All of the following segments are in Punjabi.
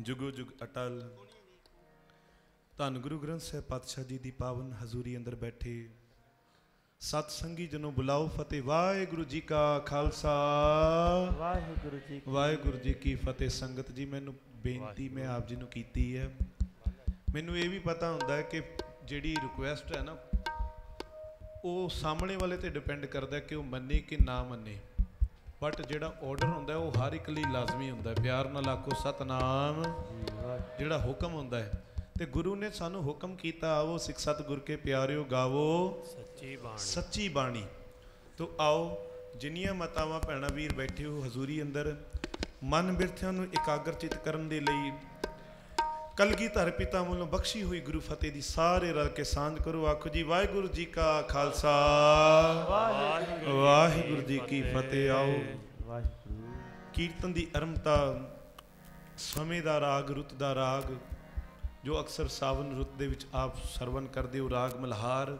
ਜੁਗੋ ਜੁਗ ਅਟਲ। ਧੰਨ ਗੁਰੂ ਗ੍ਰੰਥ ਸਾਹਿਬ ਪਾਤਸ਼ਾਹ ਜੀ ਦੀ ਪਾਵਨ ਹਜ਼ੂਰੀ ਅੰਦਰ ਬੈਠੇ। ਸਤ ਸੰਗੀ ਜਨੋ ਬੁਲਾਓ ਫਤਿਹ। ਵਾਹਿਗੁਰੂ ਜੀ ਕਾ ਖਾਲਸਾ। ਵਾਹਿਗੁਰੂ ਜੀ ਕੀ ਵਾਹਿਗੁਰੂ ਜੀ ਕੀ ਫਤਿਹ। ਸੰਗਤ ਜੀ ਮੈਨੂੰ ਬੇਨਤੀ ਮੈਂ ਆਪ ਜੀ ਨੂੰ ਕੀਤੀ ਹੈ। ਮੈਨੂੰ ਇਹ ਵੀ ਪਤਾ ਹੁੰਦਾ ਹੈ ਕਿ ਜਿਹੜੀ ਰਿਕੁਐਸਟ ਹੈ ਨਾ ਉਹ ਸਾਹਮਣੇ ਵਾਲੇ ਤੇ ਡਿਪੈਂਡ ਕਰਦਾ ਕਿ ਉਹ ਮੰਨੇ ਕਿ ਨਾ ਮੰਨੇ। ਬਟ ਜਿਹੜਾ ਆਰਡਰ ਹੁੰਦਾ ਉਹ ਹਰ ਇੱਕ ਲਈ ਲਾਜ਼ਮੀ ਹੁੰਦਾ ਪਿਆਰ ਨਾਲ ਆਖੋ ਸਤਨਾਮ। ਜਿਹੜਾ ਹੁਕਮ ਹੁੰਦਾ ਹੈ। ਤੇ ਗੁਰੂ ਨੇ ਸਾਨੂੰ ਹੁਕਮ ਕੀਤਾ ਆਵੋ ਸਿੱਖ ਸਤ ਗੁਰ ਕੇ ਪਿਆਰਿਓ ਗਾਵੋ ਸੱਚੀ ਬਾਣੀ। ਸੱਚੀ ਬਾਣੀ। ਤੋ ਆਓ ਜਿੰਨੀਆਂ ਮਾਤਾਵਾਂ ਭੈਣਾਂ ਵੀਰ ਬੈਠੇ ਹੋ ਹਜ਼ੂਰੀ ਅੰਦਰ ਮਨ ਬਿਰਥਿਆਂ ਨੂੰ ਇਕਾਗਰਚਿਤ ਕਰਨ ਦੇ ਲਈ ਕਲਗੀਧਰ ਪਿਤਾ ਵੱਲੋਂ ਬਖਸ਼ੀ ਹੋਈ ਗੁਰੂ ਫਤਿਹ ਦੀ ਸਾਰੇ ਰਲ ਕੇ ਸਾਂਝ ਕਰੋ। ਆਖੋ ਜੀ ਵਾਹਿਗੁਰੂ ਜੀ ਕਾ ਖਾਲਸਾ। ਵਾਹਿਗੁਰੂ ਜੀ ਕੀ ਫਤਿਹ। ਆਓ। ਵਾਹਿਗੁਰੂ। ਕੀਰਤਨ ਦੀ ਅਰਮਤਾ ਸਮੇਂ ਦਾ ਰਾਗ ਰੁੱਤ ਦਾ ਰਾਗ ਜੋ ਅਕਸਰ ਸਾਵਨ ਰੁੱਤ ਦੇ ਵਿੱਚ ਆਪ ਸਰਵਨ ਕਰਦੇ ਹੋ ਰਾਗ ਮਲਹਾਰ।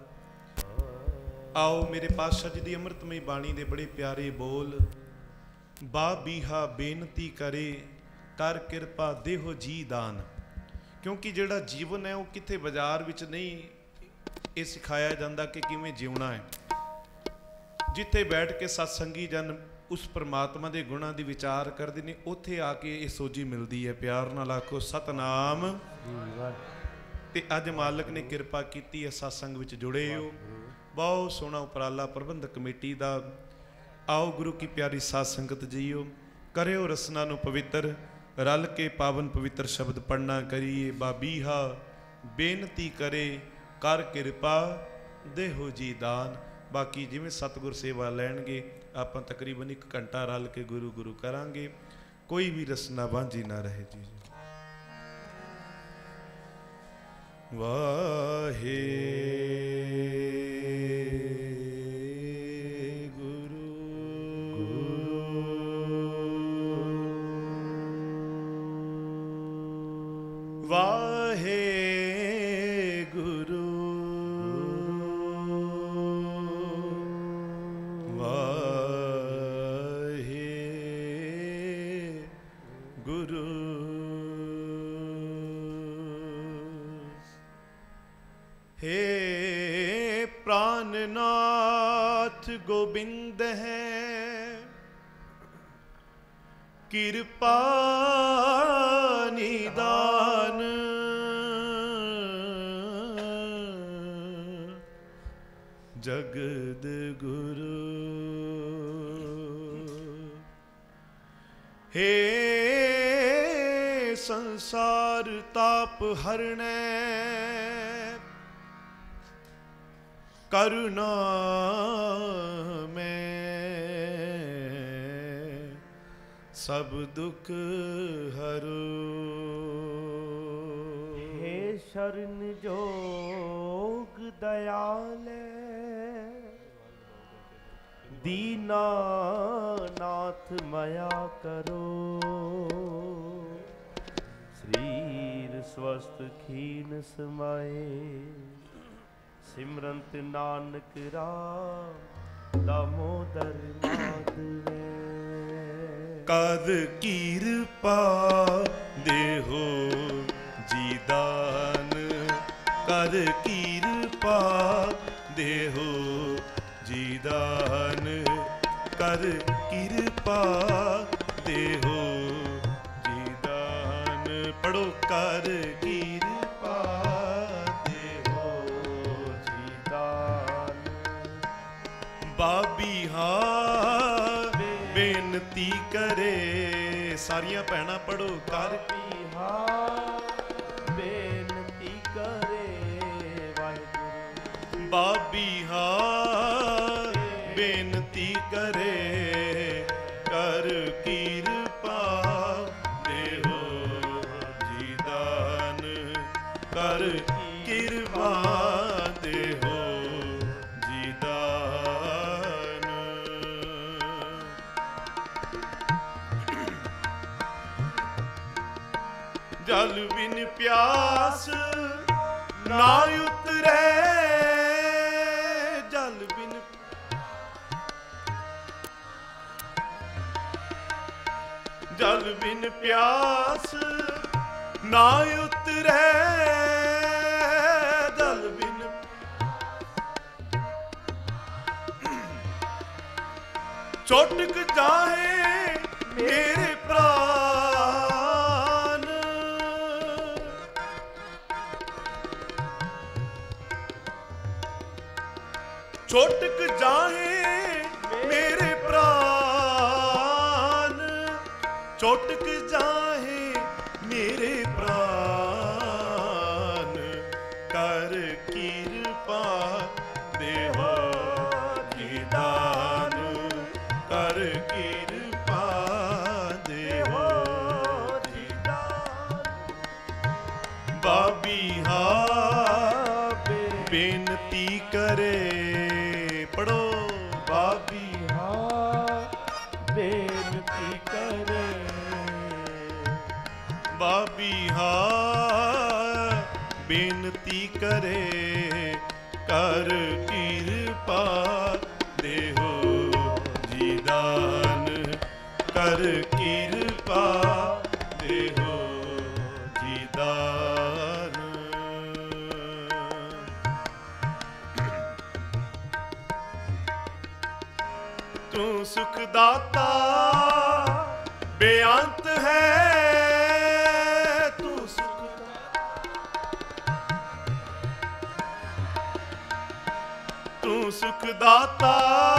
ਆਓ ਮੇਰੇ ਪਾਤਸ਼ਾਹ ਜੀ ਦੀ ਅੰਮ੍ਰਿਤਮਈ ਬਾਣੀ ਦੇ ਬੜੇ ਪਿਆਰੇ ਬੋਲ। ਬਾ ਬੀਹਾ ਬੇਨਤੀ ਕਰੇ ਕਰ ਕਿਰਪਾ ਦੇਹੋ ਜੀ ਦਾਨ। ਕਿਉਂਕਿ ਜਿਹੜਾ ਜੀਵਨ ਹੈ ਉਹ ਕਿਤੇ ਬਾਜ਼ਾਰ ਵਿੱਚ ਨਹੀਂ ਇਹ ਸਿਖਾਇਆ ਜਾਂਦਾ ਕਿ ਕਿਵੇਂ ਜਿਉਣਾ ਹੈ। ਜਿੱਥੇ ਬੈਠ ਕੇ ਸਤਸੰਗੀ ਜਨ ਉਸ ਪ੍ਰਮਾਤਮਾ ਦੇ ਗੁਣਾਂ ਦੀ ਵਿਚਾਰ ਕਰਦੇ ਨੇ, ਉੱਥੇ ਆ ਕੇ ਇਹ ਸੋਝੀ ਮਿਲਦੀ ਹੈ। ਪਿਆਰ ਨਾਲ ਆਖੋ, ਸਤਨਾਮ। ਜੀ ਤੇ ਅੱਜ ਮਾਲਕ ਨੇ ਕਿਰਪਾ ਕੀਤੀ ਹੈ, ਸਤਸੰਗ ਵਿੱਚ ਜੁੜੇ ਹੋ। ਬਹੁਤ ਸੋਹਣਾ ਉਪਰਾਲਾ ਪ੍ਰਬੰਧਕ ਕਮੇਟੀ ਦਾ। ਆਓ ਗੁਰੂ ਕੀ ਪਿਆਰੀ ਸਾਧ ਸੰਗਤ ਜੀਓ, ਕਰਿਓ ਰਸਨਾ ਨੂੰ ਪਵਿੱਤਰ। ਰਲ ਕੇ ਪਾਵਨ ਪਵਿੱਤਰ ਸ਼ਬਦ ਪੜਨਾ ਕਰੀਏ ਬਾਬੀਹਾ, ਬੇਨਤੀ ਕਰੇ ਕਰ ਕਿਰਪਾ, ਦੇਹੋ ਜੀ ਦਾਨ। ਬਾਕੀ ਜਿਵੇਂ ਸਤਿਗੁਰ ਸੇਵਾ ਲੈਣਗੇ, ਆਪਾਂ ਤਕਰੀਬਨ 1 ਘੰਟਾ ਰਲ ਕੇ ਗੁਰੂ ਗੁਰੂ ਕਰਾਂਗੇ। ਕੋਈ ਵੀ ਰਸਨਾ ਵਾਂਝੀ ਨਾ ਰਹੇ ਜੀ। ਵਾਹੇ ਆਪ ਕਰੁਣਾ ਮੈਂ ਸਭ ਦੁੱਖ ਹਰੂ। ਹੇ ਸ਼ਰਨ ਜੋਗ ਦਇਆਲੇ। ਦੀਨਾ ਨਾਥ ਮਇਆ ਕਰੋ। ਵਸਤ ਖੀਨ ਸਮਾਏ। ਸਿਮਰੰਤ ਨਾਨਕ ਰਾਮ ਦਾਮੋਦਰ ਮਾਧਵੇ ਕਰ ਕਿਰਪਾ ਦੇਹੋ ਜੀਦਾਨ ਕਰ ਕਿਰਪਾ ਦੇਹੋ ਜੀਦਾਨ ਕਰ ਕਿਰਪਾ ਬੇਨਤੀ ਕਰੇ ਸਾਰੀਆਂ ਭੈਣਾਂ ਪੜੋ ਕਰ ਬਿਹਾ ਨਾ ਉਤਰੈ ਜਲ ਬਿਨ। ਜਲ ਬਿਨ ਪਿਆਸ ਨਾ ਉਤਰੈ ਜਲ ਬਿਨ। ਚੋਟਕ ਜਾਹੇ मेरे प्राण Natal.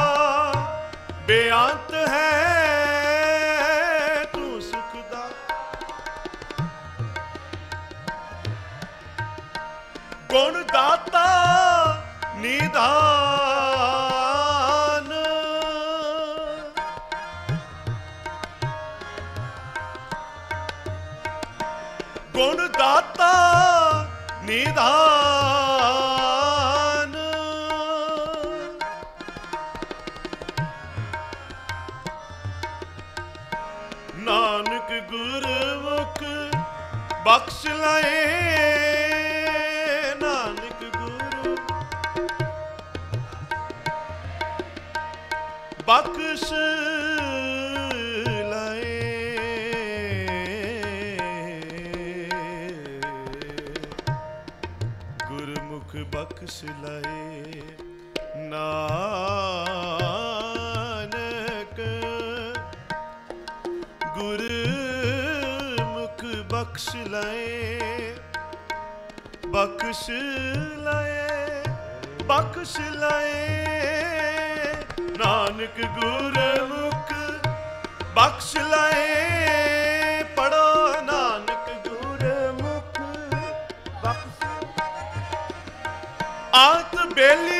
ਲਾਏ ਨਾਨਕ ਗੁਰੂ। ਬਖਸ਼ ਬਖਸ਼ ਲਾਏ। ਨਾਨਕ ਗੁਰਮੁਖ ਬਖਸ਼ ਲਾਏ। ਬਖਸ਼ ਲਏ ਬਖਸ਼ ਲਏ। ਨਾਨਕ ਗੁਰਮੁਖ ਬਖਸ਼ ਲਏ। ਪੜੋ ਨਾਨਕ ਗੁਰਮੁਖ ਬਖਸ਼। ਆਤ ਬੇਲੀ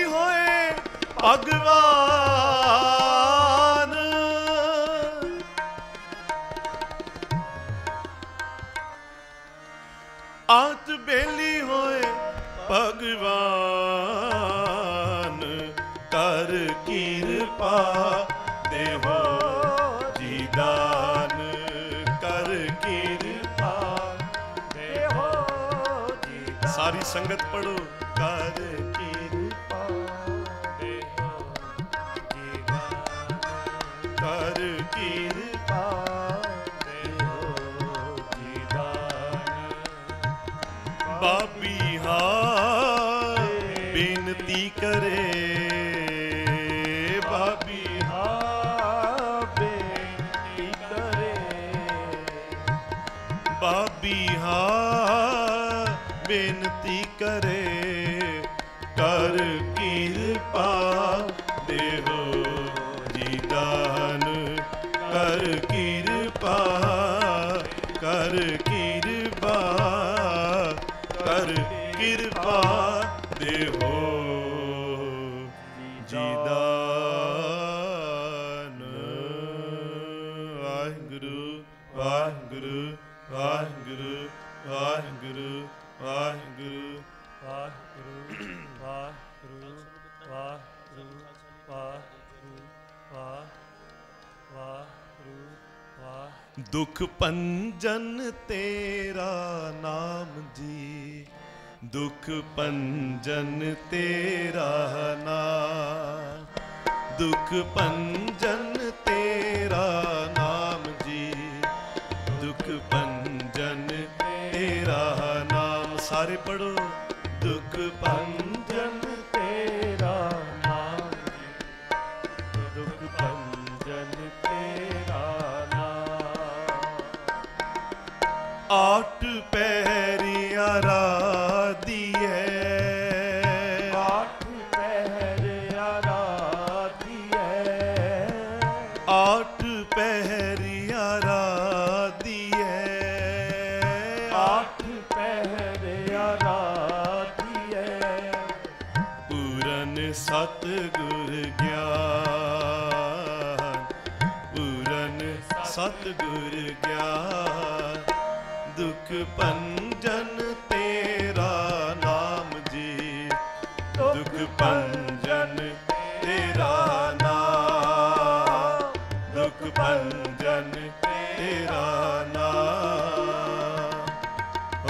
ਕਰ ਕਿਰਪਾ ਕਰ ਪੰਜਨ ਤੇਰਾ ਨਾਮ ਜੀ। ਦੁਖ ਪੰਜਨ ਤੇਰਾ ਨਾਮ। ਦੁਖ ਪੰਜਨ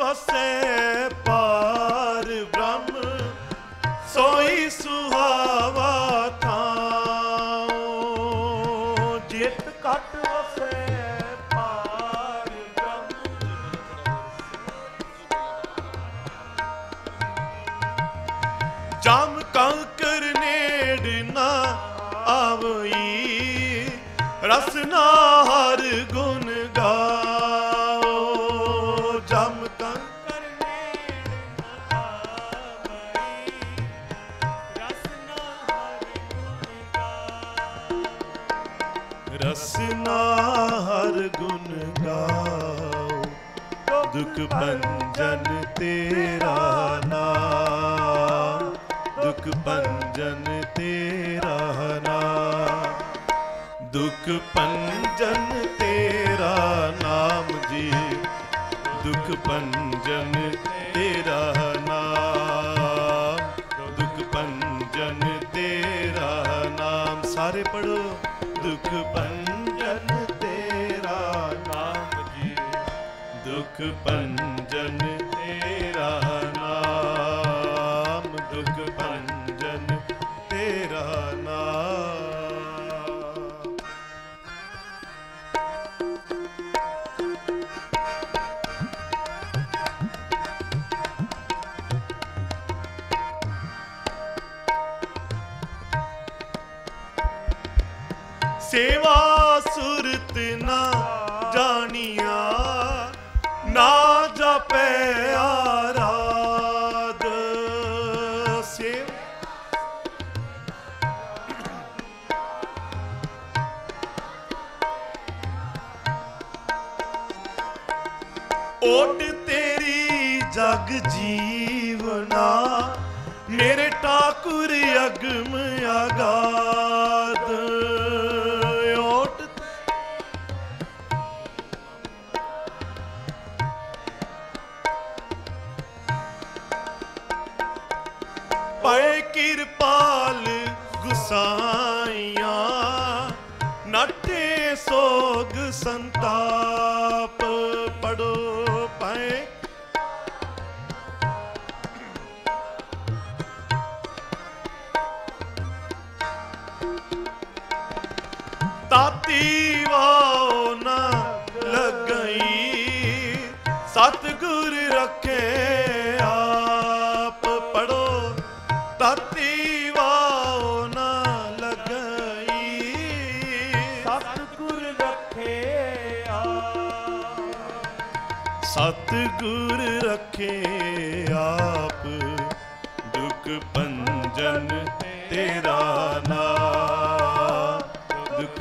ਵਸੇ ਪਾਰ ਬ੍ਰਹਮ ਸੋਈ ਦੁਖ ਭੰਜਨ ਤੇਰਾ ਨਾਮ ਦੁਖ ਭੰਜਨ ਤੇਰਾ ਨਾਮ ਦੁਖ ਭੰਜਨ ਤੇਰਾ ਨਾਮ ਜੀ ਦੁਖ ਭੰਜਨ ਤੇਰਾ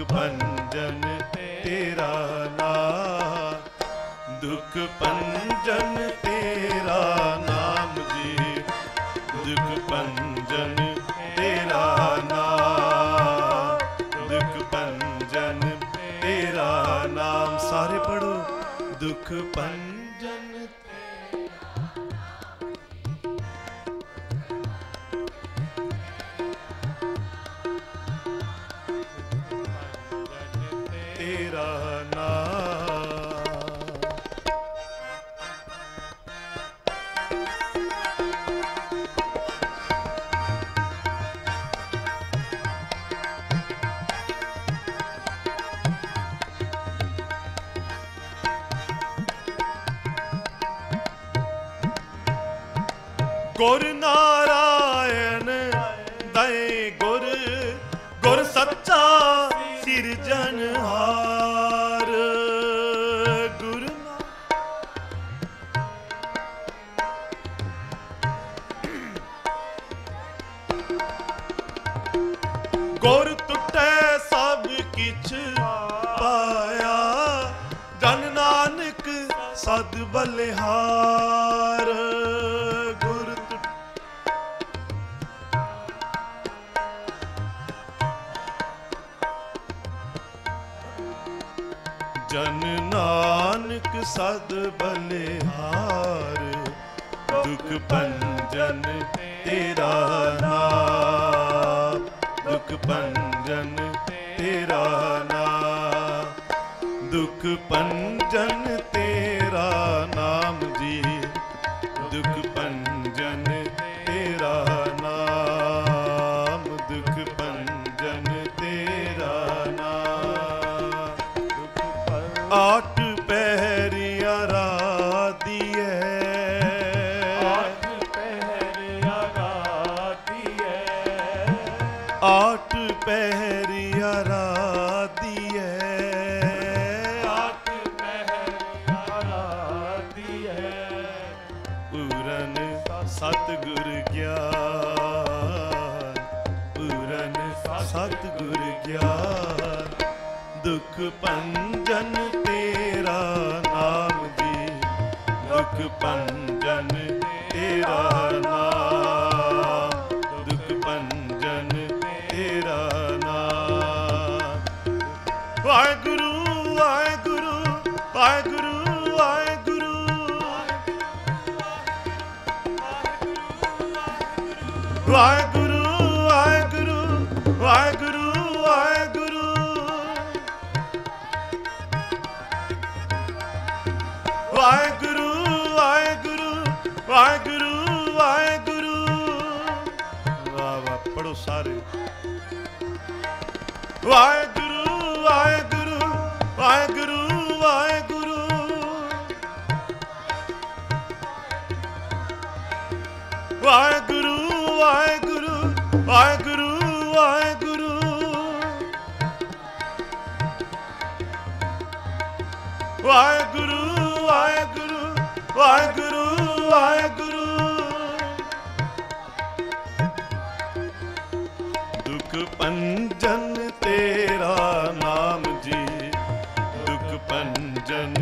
ਦੁਖ ਤੇਰਾ ਨਾਮ ਦੁੱਖ ਪੰਜਨ ਤੇਰਾ Why? ਦੁਖ ਪੰਜਨ ਤੇਰਾ ਨਾਮ ਜੀ ਦੁਖ ਪੰਜਨ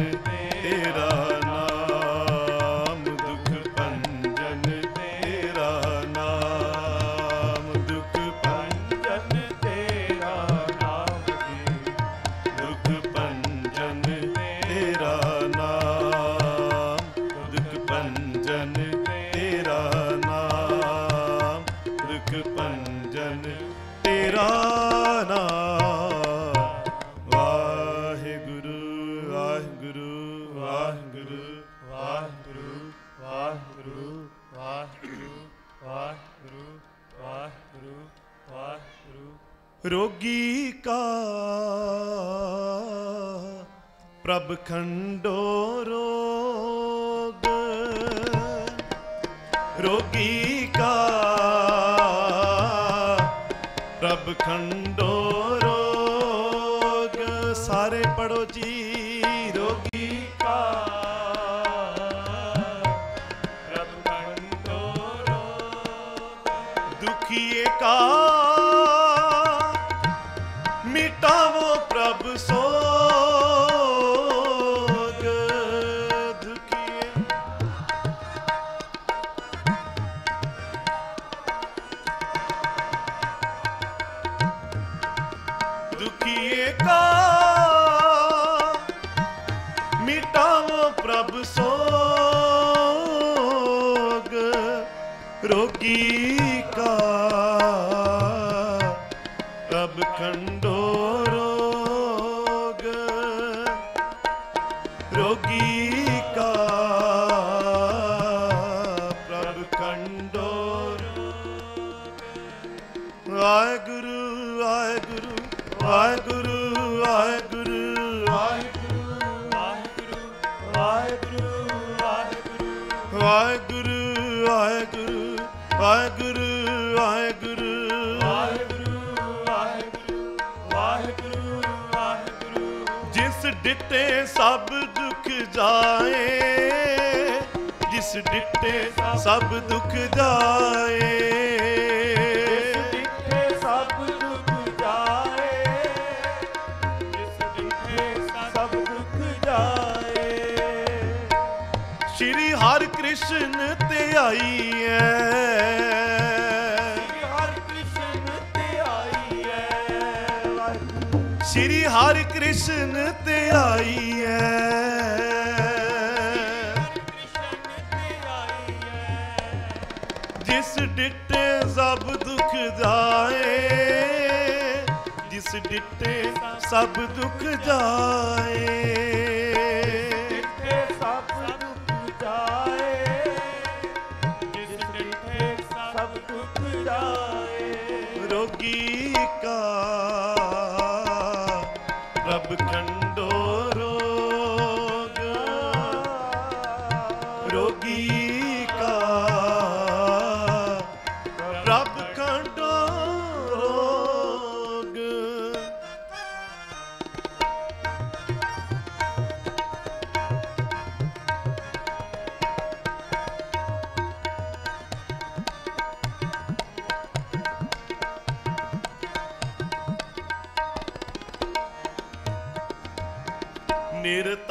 दुख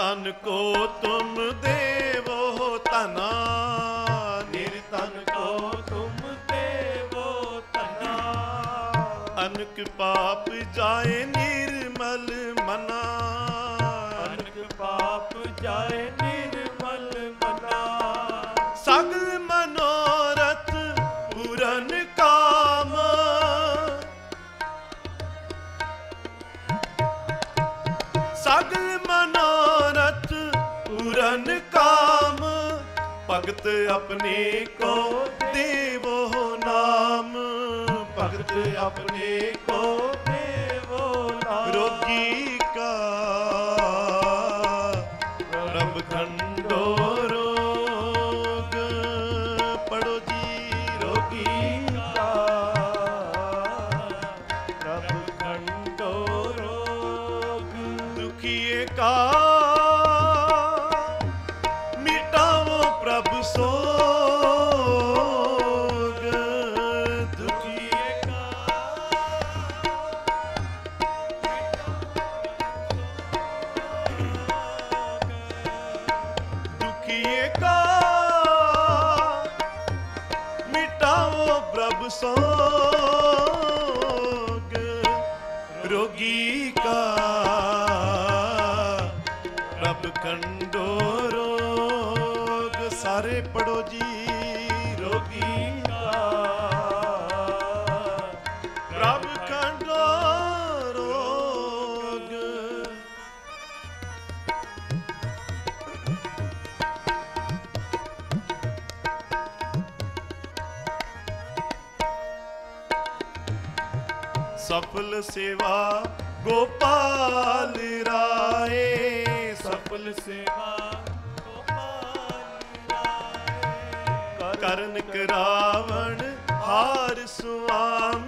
ਤਨ ਕੋ ਤੁਮ ਦੇਵੋ ਤਨਾ ਨਿਰਤਨ ਕੋ ਤੁਮ ਦੇਵੋ ਤਨਾ ਅਨਕ ਪਾਪ ਜਾਏ ਨਿਰ ਆਪਣੇ ਕੋ ਦੇਵੋ ਨਾਮ ਭਗਤ ਆਪਣੇ ਸਫਲ ਸੇਵਾ ਗੋਪਾਲ ਰਾਏ। ਸਫਲ ਸੇਵਾ ਗੋਪਾਲ ਰਾਏ। ਕਰਨ ਕਰਾਵਣ ਹਾਰ ਸੁਆਮ।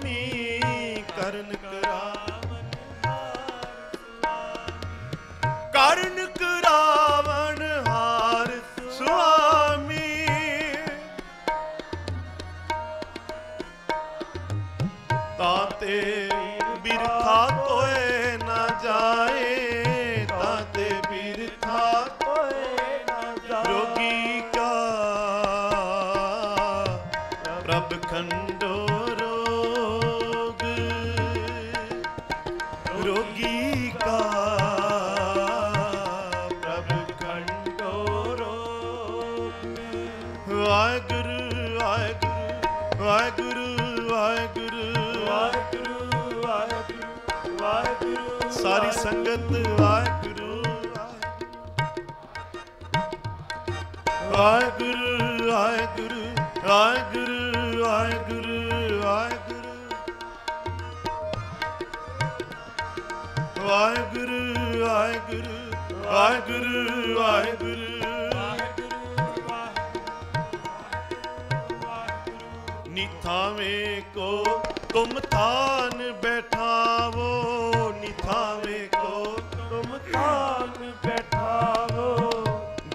ਨਿਥਾਵੇਂ ਕੋ, ਤੁਮ ਥਾਨ ਬੈਠਾਵੋ ਨਿਥਾਵੇਂ ਕੋ, ਤੁਮ ਥਾਨ ਬੈਠਾਵੋ।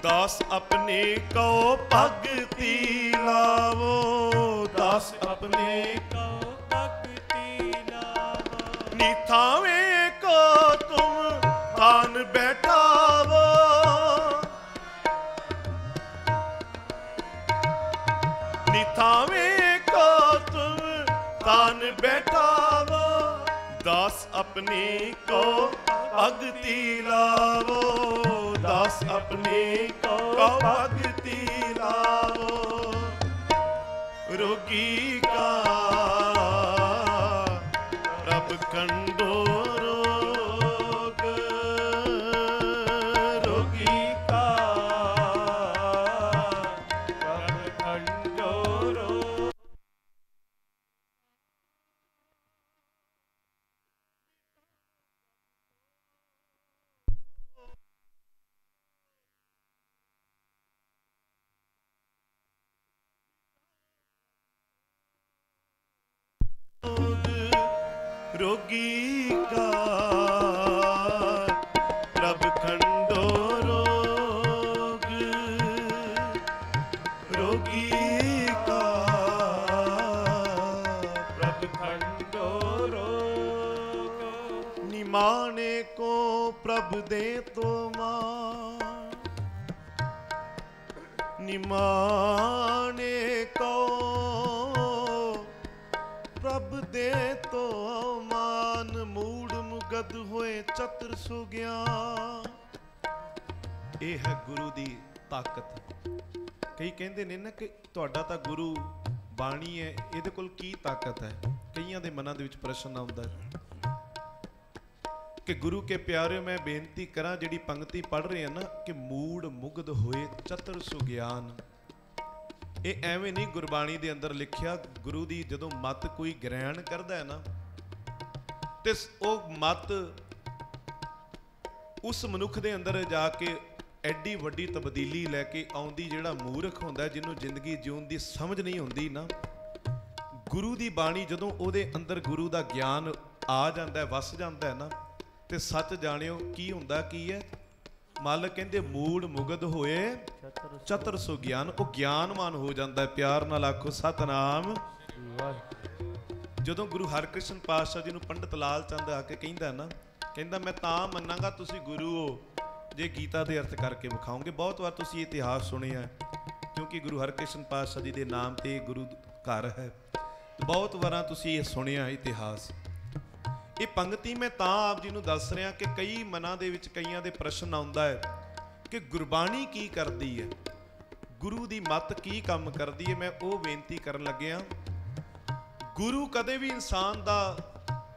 ਦਾਸ ਆਪਣੇ ਕੋ ਭਗਤੀ ਲਾਵੋ, ਦਾਸ ਆਪਣੇ ਕੋ ਭਗਤੀ ਨਾਮ ਨਿਥਾਵੇਂ ਕੋ ਤੁਮ ਥਾਨ ਬੈਠਾਵੋ। ਨਿਥਾਵੇਂ ਆਪਣੇ ਕੋ ਭਗਤੀ ਲਾਵੋ ਦਾਸ ਆਪਣੇ ਕੋ ਭਗਤੀ ਲਾਵੋ ਰੋਗੀ ਨੇ ਨਾ ਕਿ ਤੁਹਾਡਾ ਤਾਂ ਗੁਰੂ ਬਾਣੀ ਹੈ, ਇਹਦੇ ਕੋਲ ਕੀ ਤਾਕਤ ਹੈ? ਕਈਆਂ ਦੇ ਮਨਾਂ ਦੇ ਵਿੱਚ ਪ੍ਰਸ਼ਨ ਆਉਂਦਾ ਕਿ ਗੁਰੂ ਕੇ ਪਿਆਰਿਓ, ਮੈਂ ਬੇਨਤੀ ਕਰਾਂ, ਜਿਹੜੀ ਪੰਕਤੀ ਪੜ ਰਹੇ ਆ ਨਾ, ਕਿ ਮੂੜ ਮੁਗਧ ਹੋਏ ਚਤਰ ਸੁਗਿਆਨ। ਇਹ ਐਵੇਂ ਨਹੀਂ ਗੁਰਬਾਣੀ ਦੇ ਅੰਦਰ ਲਿਖਿਆ, ਗੁਰੂ ਦੀ ਜਦੋਂ ਮਤ ਕੋਈ ਗ੍ਰਹਿਣ ਕਰਦਾ ਹੈ ਨਾ, ਤੇ ਉਹ ਮਤ ਉਸ ਮਨੁੱਖ ਦੇ ਅੰਦਰ ਜਾ ਕੇ ਐਡੀ ਵੱਡੀ ਤਬਦੀਲੀ ਲੈ ਕੇ ਆਉਂਦੀ ਜਿਹੜਾ ਮੂਰਖ ਹੁੰਦਾ, ਜਿਹਨੂੰ ਜ਼ਿੰਦਗੀ ਜਿਉਣ ਦੀ ਸਮਝ ਨਹੀਂ ਹੁੰਦੀ ਨਾ, ਗੁਰੂ ਦੀ ਬਾਣੀ ਜਦੋਂ ਉਹਦੇ ਅੰਦਰ ਗੁਰੂ ਦਾ ਗਿਆਨ ਆ ਜਾਂਦਾ ਹੈ, ਵਸ ਜਾਂਦਾ ਹੈ ਨਾ, ਤੇ ਸੱਚ ਜਾਣਿਓ ਕੀ ਹੁੰਦਾ, ਕੀ ਹੈ? ਮਾਲਕ ਕਹਿੰਦੇ, ਮੂੜ ਮੁਗਧ ਹੋਏ, ਚਤਰ ਸੋ ਗਿਆਨ, ਉਹ ਗਿਆਨਵਾਨ ਹੋ ਜਾਂਦਾ ਪਿਆਰ ਨਾਲ ਆਖੋ, ਸਤਨਾਮ। ਜਦੋਂ ਗੁਰੂ ਹਰਕ੍ਰਿਸ਼ਨ ਪਾਤਸ਼ਾਹ ਜੀ ਨੂੰ ਪੰਡਤ ਲਾਲ ਚੰਦ ਆ ਕੇ ਕਹਿੰਦਾ ਨਾ, ਕਹਿੰਦਾ, ਮੈਂ ਤਾਂ ਮੰਨਾਂਗਾ ਤੁਸੀਂ ਗੁਰੂ ਹੋ ਜੇ ਗੀਤਾ ਦੇ ਅਰਥ ਕਰਕੇ ਵਿਖਾਉਂਗੇ ਬਹੁਤ ਵਾਰ ਤੁਸੀਂ ਇਤਿਹਾਸ ਸੁਣਿਆ ਕਿਉਂਕਿ ਗੁਰੂ ਹਰਕ੍ਰਿਸ਼ਨ ਪਾਤਸ਼ਾਹ ਜੀ ਦੇ ਨਾਮ ਤੇ ਗੁਰੂ ਘਰ ਹੈ। ਬਹੁਤ ਵਾਰਾਂ ਤੁਸੀਂ ਇਹ ਸੁਣਿਆ, ਇਤਿਹਾਸ। ਇਹ ਪੰਕਤੀ ਮੈਂ ਤਾਂ ਆਪ ਜੀ ਨੂੰ ਦੱਸ ਰਿਹਾ ਕਿ ਕਈ ਮਨਾਂ ਦੇ ਵਿੱਚ ਕਈਆਂ ਦੇ ਪ੍ਰਸ਼ਨ ਆਉਂਦਾ ਹੈ ਕਿ ਗੁਰਬਾਣੀ ਕੀ ਕਰਦੀ ਹੈ? ਗੁਰੂ ਦੀ ਮੱਤ ਕੀ ਕੰਮ ਕਰਦੀ ਹੈ? ਮੈਂ ਉਹ ਬੇਨਤੀ ਕਰਨ ਲੱਗਿਆ ਗੁਰੂ ਕਦੇ ਵੀ ਇਨਸਾਨ ਦਾ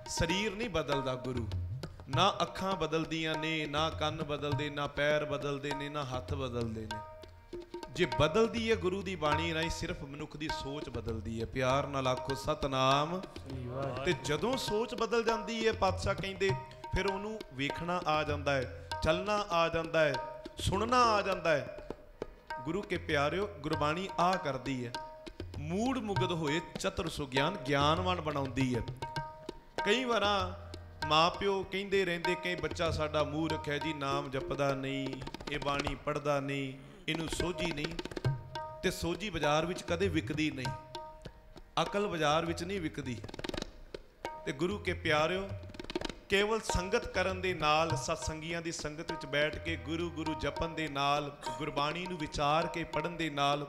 ਸਰੀਰ ਨਹੀਂ ਬਦਲਦਾ, ਗੁਰੂ। ਨਾ ਅੱਖਾਂ ਬਦਲਦੀਆਂ ਨੇ ਨਾ ਕੰਨ ਬਦਲਦੇ ਨਾ ਪੈਰ ਬਦਲਦੇ ਨੇ ਨਾ ਹੱਥ ਬਦਲਦੇ ਨੇ। ਜੇ ਬਦਲਦੀ ਹੈ ਗੁਰੂ ਦੀ ਬਾਣੀ ਰਾਹੀਂ ਸਿਰਫ ਮਨੁੱਖ ਦੀ ਸੋਚ ਬਦਲਦੀ ਹੈ ਪਿਆਰ ਨਾਲ ਆਖੋ ਸਤਨਾਮ। ਤੇ ਜਦੋਂ ਸੋਚ ਬਦਲ ਜਾਂਦੀ ਹੈ ਪਾਤਸ਼ਾਹ ਕਹਿੰਦੇ ਫਿਰ ਉਹਨੂੰ ਵੇਖਣਾ ਆ ਜਾਂਦਾ ਹੈ ਚੱਲਣਾ ਆ ਜਾਂਦਾ ਹੈ ਸੁਣਨਾ ਆ ਜਾਂਦਾ ਹੈ ਗੁਰੂ ਕੇ ਪਿਆਰਿਓ ਗੁਰਬਾਣੀ ਆ ਕਰਦੀ ਹੈ ਮੂੜ ਮੁਗਧ ਹੋਏ ਚਤੁਰ ਸੁਗਿਆਨ ਗਿਆਨਵਾਨ ਬਣਾਉਂਦੀ ਹੈ ਕਈ ਵਾਰਾਂ ਮਾਪਿਓ ਕਹਿੰਦੇ ਰਹਿੰਦੇ ਕਿ ਬੱਚਾ ਸਾਡਾ ਮੂਰਖ ਹੈ ਜੀ, ਨਾਮ ਜਪਦਾ ਨਹੀਂ, ਇਹ ਬਾਣੀ ਪੜਦਾ ਨਹੀਂ, ਇਹਨੂੰ ਸੋਝੀ ਨਹੀਂ ਤੇ ਸੋਝੀ ਬਾਜ਼ਾਰ ਵਿੱਚ ਕਦੇ ਵਿਕਦੀ ਨਹੀਂ। ਅਕਲ ਬਾਜ਼ਾਰ ਵਿੱਚ ਨਹੀਂ ਵਿਕਦੀ। ਤੇ ਗੁਰੂ ਕੇ ਪਿਆਰਿਓ, ਕੇਵਲ ਸੰਗਤ ਕਰਨ ਦੇ ਨਾਲ, ਸਤਸੰਗੀਆਂ ਦੀ ਸੰਗਤ ਵਿੱਚ ਬੈਠ ਕੇ ਗੁਰੂ ਗੁਰੂ ਜਪਣ ਦੇ ਨਾਲ, ਗੁਰਬਾਣੀ ਨੂੰ ਵਿਚਾਰ ਕੇ ਪੜਨ ਦੇ ਨਾਲ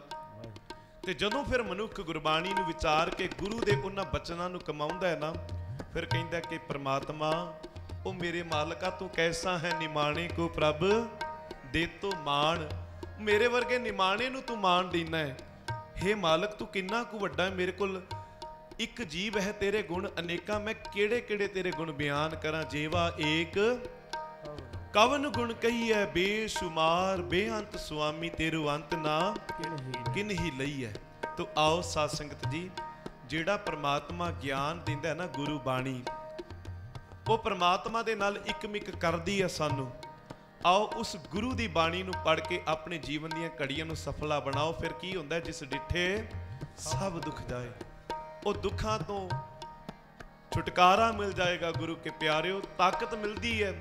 ਤੇ ਜਦੋਂ ਫਿਰ ਮਨੁੱਖ ਗੁਰਬਾਣੀ ਨੂੰ ਵਿਚਾਰ ਕੇ ਗੁਰੂ ਦੇ ਉਹਨਾਂ ਬਚਨਾਂ ਨੂੰ ਕਮਾਉਂਦਾ ਹੈ ਨਾ ਫਿਰ ਕਹਿੰਦਾ ਕਿ ਪ੍ਰਮਾਤਮਾ ਉਹ ਮੇਰੇ ਮਾਲਕਾ ਤੂੰ ਕੈਸਾ ਹੈ ਨਿਮਾਣੇ ਕੋ ਪ੍ਰਭ? ਦੇ ਤੋ ਮਾਣ। ਮੇਰੇ ਵਰਗੇ ਨਿਮਾਣੇ ਨੂੰ ਤੂੰ ਮਾਣ ਦਿੰਦਾ ਹੈ। ਹੇ ਮਾਲਕ ਤੂੰ ਕਿੰਨਾ ਕੁ ਵੱਡਾ ਹੈ ਮੇਰੇ ਕੋਲ? ਇੱਕ ਜੀਵ ਹੈ ਤੇਰੇ ਗੁਣ ਅਨੇਕਾਂ ਮੈਂ ਕਿਹੜੇ ਕਿਹੜੇ ਤੇਰੇ ਗੁਣ ਬਿਆਨ ਕਰਾਂ? ਜੀਵਾ ਏਕ। ਕਵਨ ਗੁਣ ਕਹੀਐ ਬੇਸ਼ੁਮਾਰ ਬੇਅੰਤ ਸੁਆਮੀ ਤੇਰੂ ਅੰਤ ਨਾ ਕਿਨਹੀ ਲਈ ਹੈ ਤੋ ਆਓ ਸਾਧ ਸੰਗਤ ਜੀ ਜਿਹੜਾ ਪ੍ਰਮਾਤਮਾ ਗਿਆਨ ਦਿੰਦਾ ਨਾ ਗੁਰੂ ਬਾਣੀ, ਉਹ ਪ੍ਰਮਾਤਮਾ ਦੇ ਨਾਲ ਇਕਮਿਕ ਕਰਦੀ ਹੈ ਸਾਨੂੰ। ਆਓ ਉਸ ਗੁਰੂ ਦੀ ਬਾਣੀ ਨੂੰ ਪੜ੍ਹ ਕੇ ਆਪਣੇ ਜੀਵਨ ਦੀਆਂ ਘੜੀਆਂ ਨੂੰ ਸਫਲਾ ਬਣਾਓ, ਫਿਰ ਕੀ ਹੁੰਦਾ ਜਿਸ ਡਿੱਠੇ ਸਭ ਦੁੱਖ ਜਾਏ। ਉਹ ਦੁੱਖਾਂ ਤੋਂ ਛੁਟਕਾਰਾ ਮਿਲ ਜਾਏਗਾ ਗੁਰੂ ਕੇ ਪਿਆਰਿਓ, ਤਾਕਤ ਮਿਲਦੀ ਹੈ।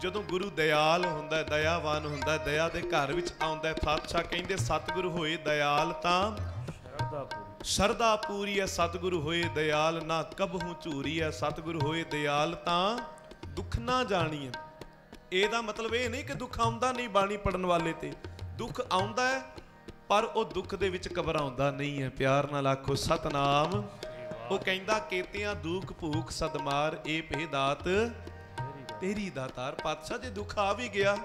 ਜਦੋਂ ਗੁਰੂ ਦਇਆਲ ਹੁੰਦਾ ਹੈ, ਦਇਆਵਾਨ ਹੁੰਦਾ ਹੈ, ਦਇਆ ਦੇ ਘਰ ਵਿੱਚ ਆਉਂਦਾ ਹੈ ਪਾਤਸ਼ਾਹ ਕਹਿੰਦੇ, ਸਤਿਗੁਰੂ ਹੋਏ ਦਇਆਲ ਤਾਂ ਸ਼ਰਧਾ ਪੂਰੀ ਸ਼ਰਧਾ ਪੂਰੀ ਹੈ ਸਤਿਗੁਰੂ ਹੋਏ ਦਿਆਲ, ਨਾ ਕਬਹੂ ਝੂਰੀ ਹੈ ਸਤਿਗੁਰੂ ਹੋਏ ਦਿਆਲ ਤਾਂ ਦੁੱਖ ਨਾ ਜਾਣੀਏ ਇਹਦਾ ਮਤਲਬ ਇਹ ਨਹੀਂ ਕਿ ਦੁੱਖ ਆਉਂਦਾ ਨਹੀਂ ਬਾਣੀ ਪੜਨ ਵਾਲੇ ਤੇ। ਦੁੱਖ ਆਉਂਦਾ ਹੈ ਪਰ ਉਹ ਦੁੱਖ ਦੇ ਵਿੱਚ ਘਬਰਾਉਂਦਾ ਨਹੀਂ ਹੈ ਪਿਆਰ ਨਾਲ ਆਖੋ, ਸਤਨਾਮ। ਉਹ ਕਹਿੰਦਾ, ਕੇਤਿਆਂ ਦੁੱਖ ਭੂਖ ਸਦਮਾਰ ਇਹ ਭੇ ਦਾਤ ਤੇਰੀ ਦਾਤਾਰ। ਪਾਤਸ਼ਾਹ, ਜੇ ਦੁੱਖ ਆ ਵੀ ਗਿਆ,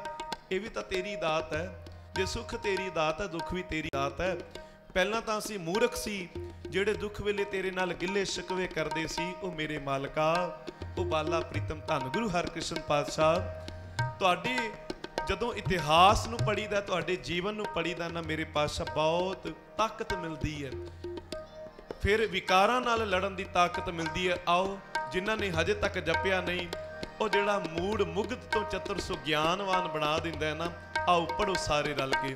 ਇਹ ਵੀ ਤਾਂ ਤੇਰੀ ਦਾਤ ਹੈ ਜੇ ਸੁੱਖ ਤੇਰੀ ਦਾਤ ਹੈ ਦੁੱਖ ਵੀ ਤੇਰੀ ਦਾਤ ਹੈ ਪਹਿਲਾਂ ਤਾਂ ਅਸੀਂ ਮੂਰਖ ਸੀ, ਜਿਹੜੇ ਦੁੱਖ ਵੇਲੇ ਤੇਰੇ ਨਾਲ ਗਿੱਲੇ ਸ਼ਿਕਵੇ ਕਰਦੇ ਸੀ, ਉਹ ਮੇਰੇ ਮਾਲਕਾ, ਉਹ ਬਾਲਾ ਪ੍ਰੀਤਮ ਧੰਨ ਗੁਰੂ ਹਰਕ੍ਰਿਸ਼ਨ ਪਾਤਸ਼ਾਹ। ਤੁਹਾਡੇ ਜਦੋਂ ਇਤਿਹਾਸ ਨੂੰ ਪੜੀਦਾ ਤੁਹਾਡੇ ਜੀਵਨ ਨੂੰ ਪੜੀਦਾ ਨਾ ਮੇਰੇ ਪਾਤਸ਼ਾਹ, ਬਹੁਤ ਤਾਕਤ ਮਿਲਦੀ ਹੈ। ਫਿਰ ਵਿਕਾਰਾਂ ਨਾਲ ਲੜਨ ਦੀ ਤਾਕਤ ਮਿਲਦੀ ਹੈ, ਆਓ, ਜਿਨ੍ਹਾਂ ਨੇ ਹਜੇ ਤੱਕ ਜਪਿਆ ਨਹੀਂ, ਉਹ ਜਿਹੜਾ ਮੂੜ ਮੁਗਧ ਤੋਂ ਚਤੁਰ ਸੁ ਗਿਆਨਵਾਨ ਬਣਾ ਦਿੰਦਾ ਹੈ ਨਾ, ਆਓ ਪੜੋ ਸਾਰੇ ਰਲ ਕੇ।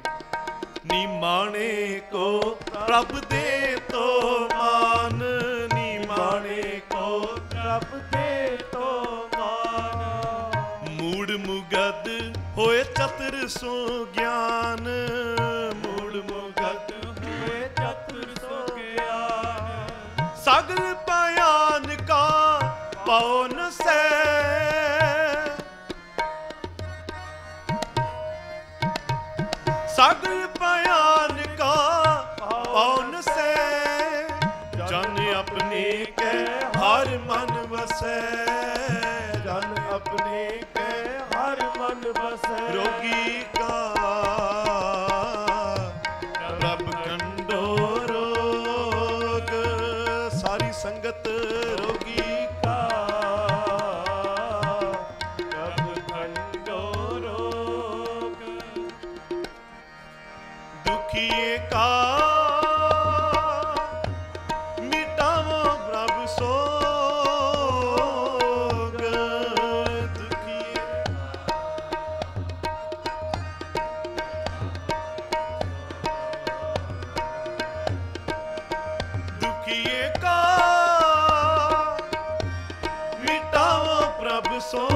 ਨੀ ਮਾਣੇ ਕੋ ਪ੍ਰਭ ਦੇ ਤੋ ਮਾਨ, ਨੀ ਮਾਣੇ ਕੋ ਰੱਬ ਦੇ ਤੋ ਮਾਨ। ਮੂੜ ਮੁਗਧ ਹੋਏ ਚਤੁਰ ਸੁ ਗਿਆਨ। ਮੂੜ ਮੁਗਧ ਹੋਏ ਚਤੁਰ ਸੋ ਗਿਆਨ। ਸਗਲ ਪਿਆਨ ਕਾ ਪਉਨ ਸੈ ਸਗਲ ਦੁਖੀਏ ਕਾ ਮਿਟਾਵੋ ਪ੍ਰਭ ਸੋ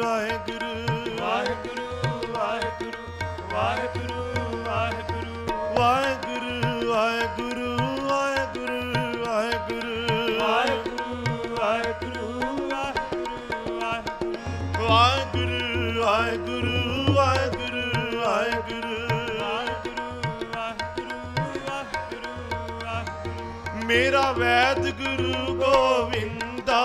ਵਾਹਿਗੁਰੂ ਵਾਹਿਗੁਰੂ ਵਾਹਿਗੁਰੂ ਵਾਹਿਗੁਰੂ ਵਾਹਿਗੁਰੂ ਵਾਹਿਗੁਰੂ ਵਾਹਿਗੁਰੂ ਵਾਹਿਗੁਰੂ ਵਾਹਿਗੁਰੂ ਵਾਹਿਗੁਰੂ ਵਾਹਿਗੁਰੂ ਵਾਹਿਗੁਰੂ ਵਾਹਿਗੁਰੂ ਵਾਹਿਗੁਰੂ ਮੇਰਾ ਵੈਦ ਗੁਰੂ ਗੋਵਿੰਦਾ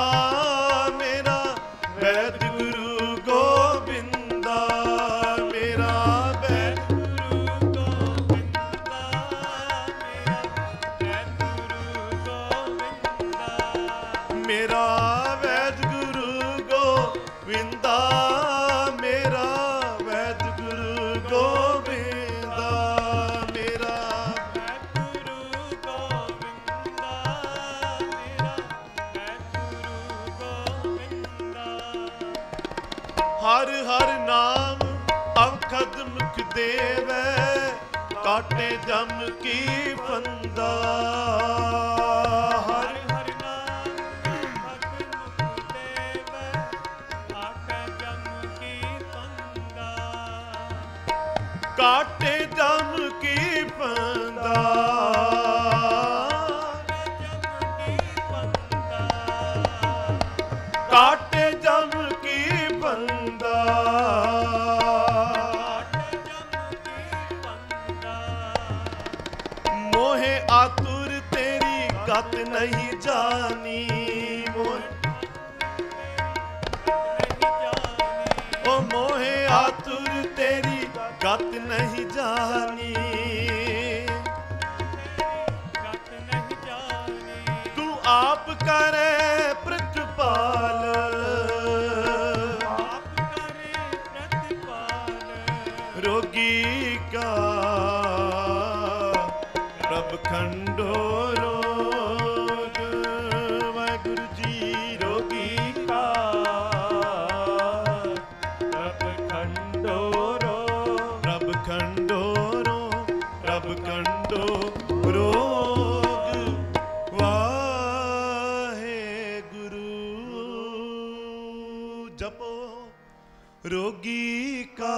ਰੋਗੀ ਕਾ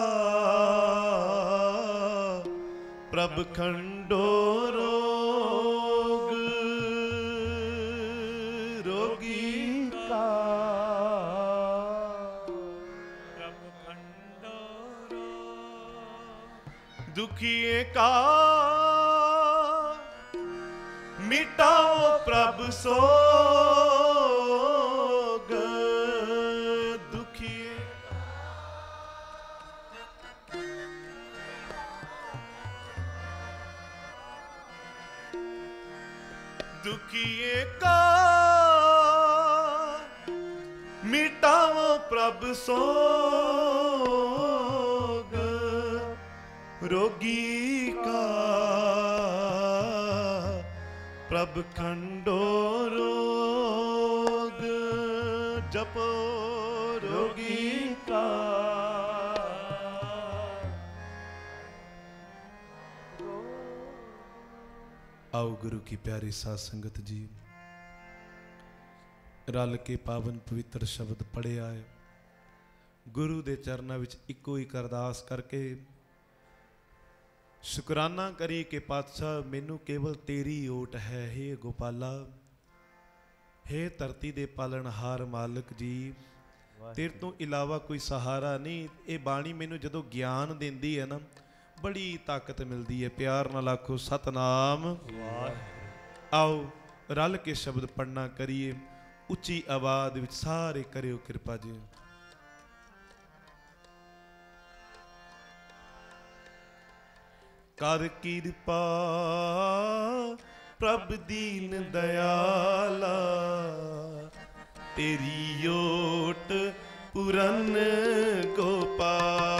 ਪ੍ਰਭ ਖੰਡੋ ਰੋਗ, ਰੋਗੀ ਕਾ ਪ੍ਰਭ ਖੰਡੋ ਰੋ ਦੁਖੀਏ ਕਾ ਮਿਟਾਓ ਪ੍ਰਭ ਸੋਗ ਪ੍ਰਭ ਸੋਗ ਰੋਗੀ ਕਾ ਪ੍ਰਭ ਖੰਡੋ ਰੋਗ ਜਪੋ ਰੋਗੀ ਕਾ ਆਓ ਗੁਰੂ ਕੀ ਪਿਆਰੀ ਸਾਧ ਸੰਗਤ ਜੀ, ਰਲ ਕੇ ਪਾਵਨ ਪਵਿੱਤਰ ਸ਼ਬਦ ਪੜਿਆ ਹੈ। ਗੁਰੂ ਦੇ ਚਰਨਾਂ ਵਿੱਚ ਇੱਕੋ ਇੱਕ ਅਰਦਾਸ ਕਰਕੇ ਸ਼ੁਕਰਾਨਾ ਕਰੀ ਕਿ ਪਾਤਸ਼ਾਹ ਮੈਨੂੰ ਕੇਵਲ ਤੇਰੀ ਓਟ ਹੈ हे ਗੋਪਾਲਾ। हे ਧਰਤੀ ਦੇ ਪਾਲਣਹਾਰ ਮਾਲਕ ਜੀ ਤੇਰੇ ਤੋਂ ਇਲਾਵਾ ਕੋਈ ਸਹਾਰਾ ਨਹੀਂ। ਇਹ ਬਾਣੀ ਮੈਨੂੰ ਜਦੋਂ ਗਿਆਨ ਦਿੰਦੀ ਹੈ ਨਾ ਬੜੀ ਤਾਕਤ ਮਿਲਦੀ ਹੈ। ਪਿਆਰ ਨਾਲ ਆਖੋ ਸਤਨਾਮ। ਆਓ ਰਲ ਕੇ ਸ਼ਬਦ ਪੜਨਾ ਕਰੀਏ। ਉੱਚੀ ਆਵਾਜ਼ ਵਿੱਚ ਸਾਰੇ ਕਰਿਓ ਕਿਰਪਾ ਜੀ। ਕਰ ਕਿਰਪਾ ਪ੍ਰਭ ਦੀਨ ਦਇਆਲਾ ਤੇਰੀ ਓਟ ਪੁਰਨ ਗੋਪਾਲਾ।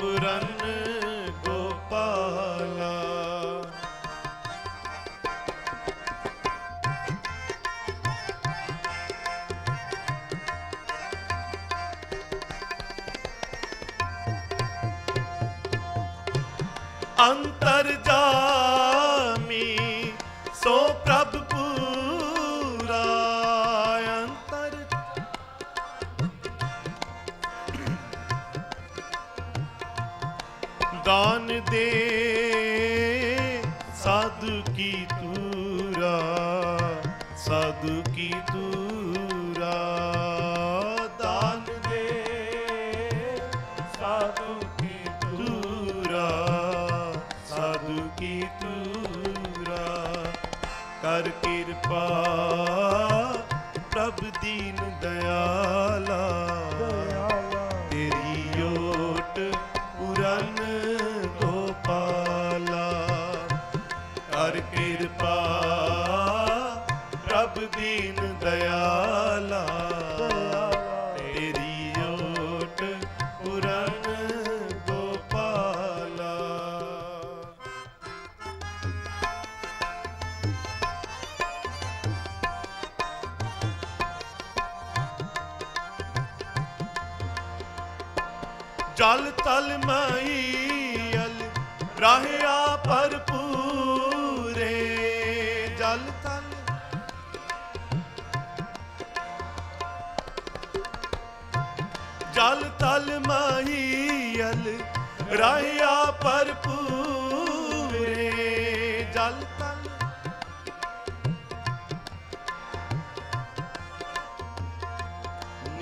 ਪੁਰਨ ਗੋਪਾਲਾ। ਅੰਤਰ ਜਾ दे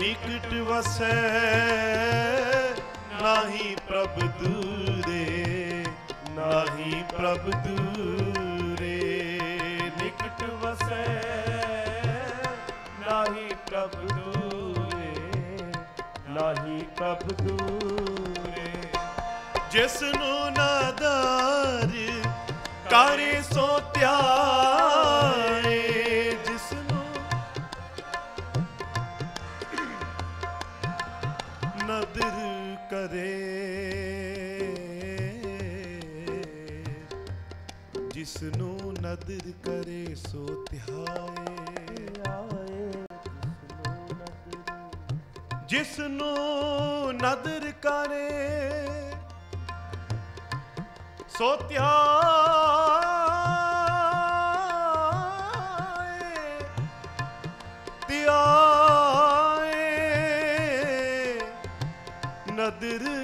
ਨਿਕਟ ਵਸੈ, ਨਾਹੀ ਪ੍ਰਭ ਦੂਰੇ, ਨਾਹੀ ਪ੍ਰਭ ਦੂਰੇ। ਨਿਕਟ ਵਸੈ, ਨਾਹੀ ਪ੍ਰਭ ਦੂਰੇ, ਨਾਹੀ ਪ੍ਰਭ ਦੂਰੇ। ਜਿਸ ਨੂੰ ਨਾਦਰ ਕਰੇ ਸੋ ਧਿਆਏ ਕਦਰ ਕਰੇ ਸੋ ਤਿਹਾਏ ਆਏ ਜਿਸ ਨੂੰ ਨਦਰ ਕਰੇ ਸੋ ਤਿਹਾਏ ਤਿਆਏ ਨਦਰ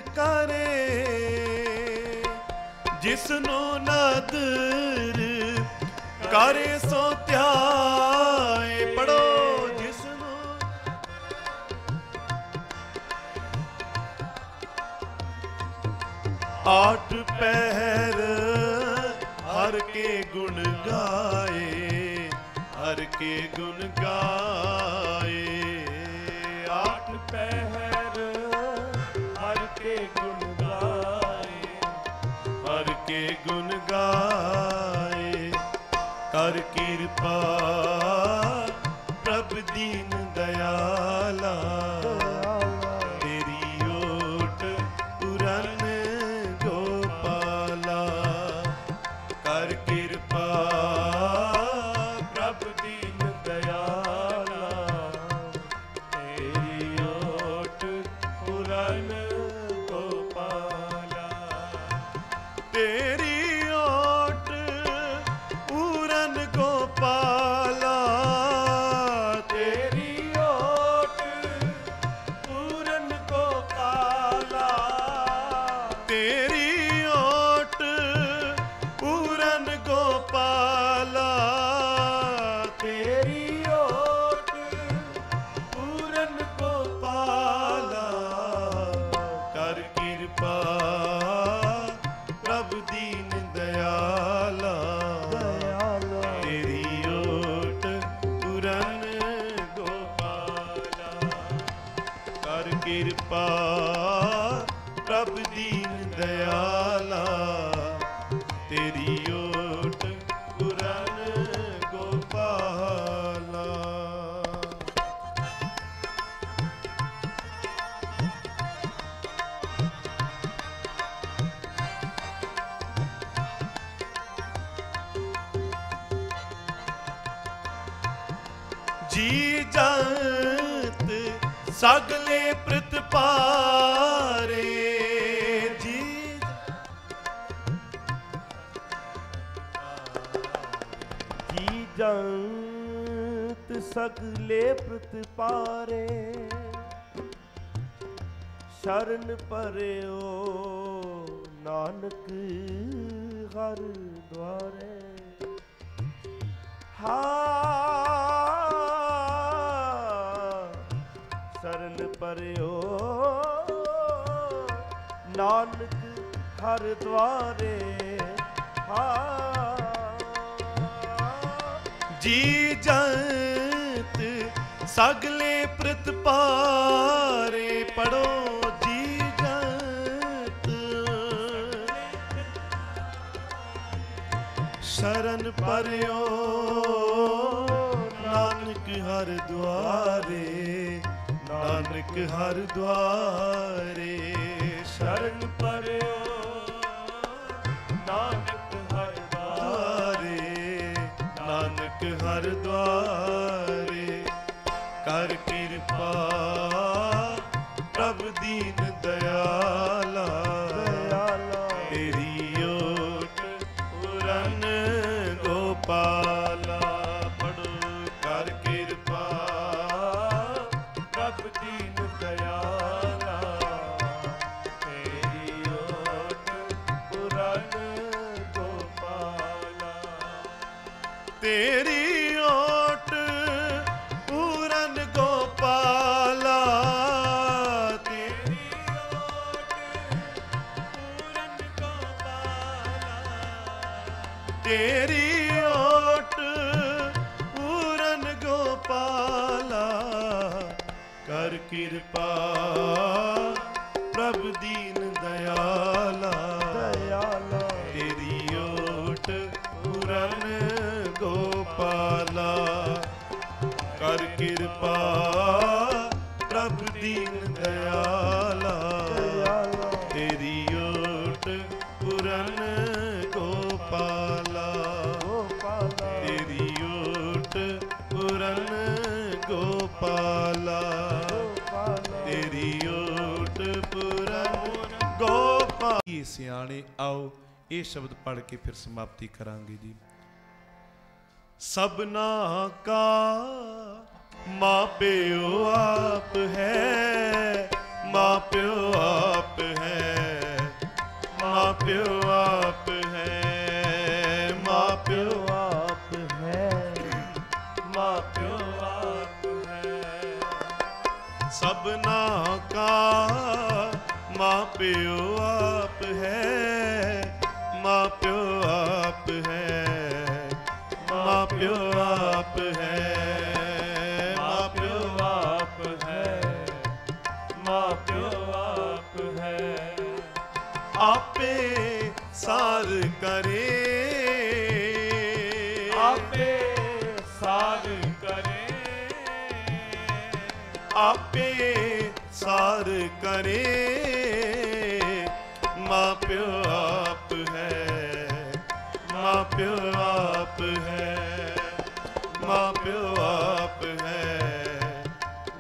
ਕਰ ਸੋ ਧਿਆਏ ਪੜੋ ਜਿਸ ਨੂੰ ਆਠ ਪਹਿਰ ਹਰ ਕੇ ਗੁਣ ਗਾਏ, ਹਰ ਕੇ ਗੁਣ ਗਾਏ। ਕਿਰਪਾ ਪ੍ਰਭ ਦੀਨ ਦਇਆਲਾ। ਸ਼ਰਨ ਪਰਿਓ ਨਾਨਕ ਹਰ ਦੁਆਰੇ। ਹਾ, ਸਰਨ ਪਰਿਓ ਨਾਨਕ ਹਰ ਦੁਆਰੇ। ਹਾ, ਜੀ ਜੰਤ ਸਗਲੇ ਪ੍ਰਤਪਾਰੇ ਪੜੋ। ਸ਼ਰਨ ਪਰਿਓ, ਨਾਨਕ ਹਰ ਦੁਆਰੇ, ਨਾਨਕ ਹਰ ਦੁਆਰੇ ਸ਼ਰਨ ਪਰਿਓ, ਨਾਨਕ ਹਰ ਦੁਆਰੇ, ਨਾਨਕ ਹਰ ਦੁਆਰੇ, ਕਰ ਕਿਰਪਾ ਗੋਪਾਲਾ ਕਰ ਕਿਰਪਾ ਪ੍ਰਭ ਦੀਨ ਦਇਆਲਾ। ਤੇਰੀ ਓਟ ਪੂਰਨ ਗੋਪਾਲਾ। ਗੋਪਾਲਾ ਤੇਰੀ ਓਟ ਪੂਰਨ ਗੋਪਾਲਾ। ਗੋਪਾਲਾ ਤੇਰੀ ਓਟ ਪੂਰਨ ਗੋਪਾਲ। ਇਹ ਸਿਆਣੇ, ਆਓ ਇਹ ਸ਼ਬਦ ਪੜ੍ਹ ਕੇ ਫਿਰ ਸਮਾਪਤੀ ਕਰਾਂਗੇ ਜੀ। ਸਭਨਾ ਕਾ ਮਾਪਿਓ ਆਪ ਹੈ ਮਾਪਿਓ ਆਪ ਹੈ ਮਾਪਿਓ ਆਪ ਹੈ ਮਾਪਿਓ ਪਿਓ ਆਪ ਹੈ, ਮਾਂ ਪਿਓ ਆਪ ਹੈ। ਸਭਨਾ ਕਾ ਮਾਪਿਓ ਮਾਪਿਓ ਆਪ ਹੈ। ਮਾਪਿਓ ਆਪ ਹੈ। ਮਾਪਿਓ ਆਪ ਹੈ। ਆਪੇ ਸਾਰ ਕਰੇ। ਆਪੇ ਸਾਧ ਕਰੇ। ਆਪੇ ਸਾਰ ਕਰੇ। ਮਾਪਿਓ ਆਪ ਹੈ। ਮਾਪਿਓ ਆਪ ਹੈ। ਮਾਪਿਓ ਆਪ ਹੈ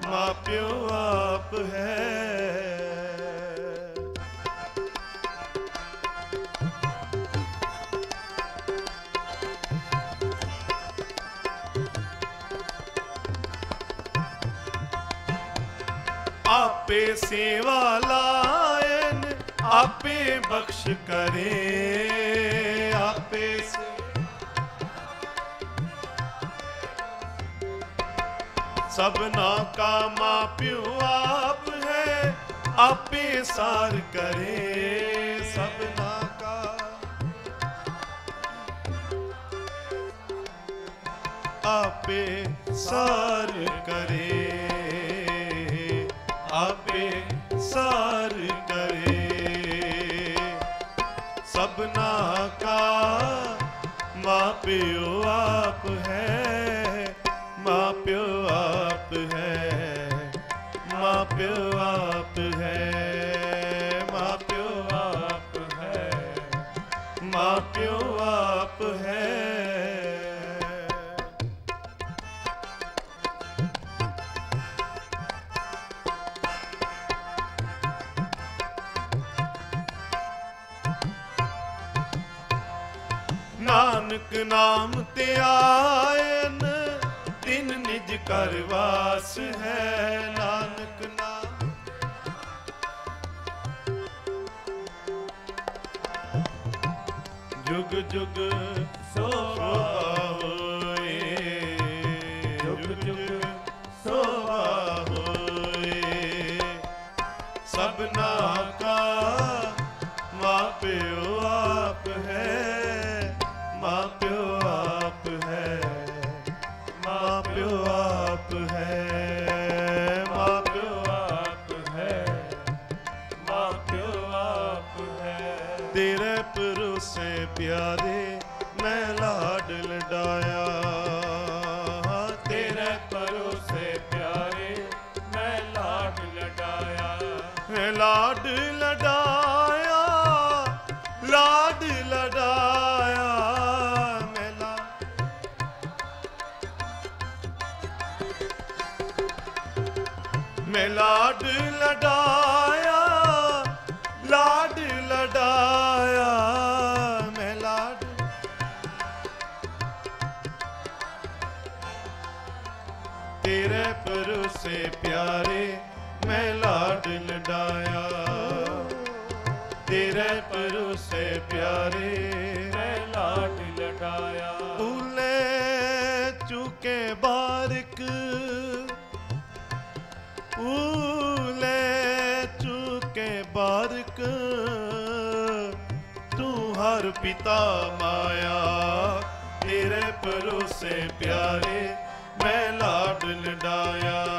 ਮਾਪਿਓ ਆਪ ਹੈ। ਆਪੇ ਸੇਵਾ ਲਾਇਨ ਆਪੇ ਬਖਸ਼ ਕਰੇ ਆਪੇ ਸੇ- ਸਭਨਾ ਕਾ ਮਾਪਿਓ ਆਪ ਹੈ ਆਪੇ ਸਾਰ ਕਰੇ ਸਭਨਾ ਕਾ ਆਪੇ ਸਾਰ ਕਰੇ ਆਪੇ ਸਾਰ ਕਰੇ ਨਾਮ ਤੇ ਆਇਨ ਤਿਨ ਨਿਜ ਕਰ ਵਾਸ ਹੈ। ਤੇਰੇ ਪਿਆਰੇ ਮੈਂ ਲਾਡ ਲਡਾਇਆ ਲਾਡ ਲਡਾਇਆ ਤੇਰੇ ਪਰੋਸੇ ਪਿਆਰੇ ਮੈਂ ਲਾਡ ਲਡਾਇਆ ਭੁੱਲੇ ਚੁਕੇ ਬਾਰਕ ਭੁੱਲੇ ਚੁਕੇ ਬਾਰਕ ਤੂੰ ਹਰ ਪਿਤਾ ਮਾਇਆ ਤੇਰੇ ਪਰੋਸੇ ਪਿਆਰੇ ਮੈਂ ਲਾਡ ਲਡਾਇਆ ਤੇਰੇ